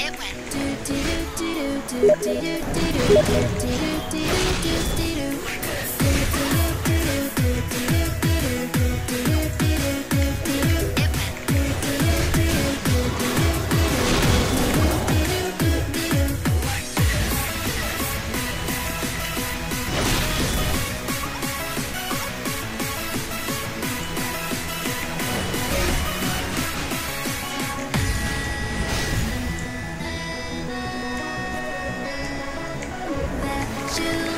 It went. You